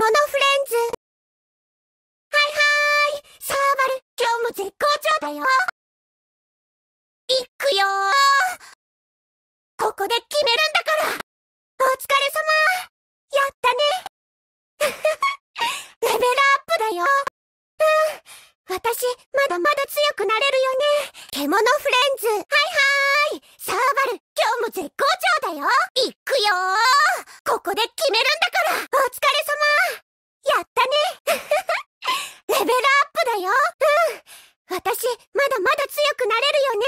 獣フレンズ。はいはーい。サーバル、今日も絶好調だよ。いくよー。ここで決めるんだから。お疲れ様。やったね。レベルアップだよ。うん。私、まだまだ強くなれるよね。獣フレンズ。はいはーい。サーバル、今日も絶好調だよ。いくよー。ここで決めるんだ。レベルアップだよ。うん。私まだまだ強くなれるよね。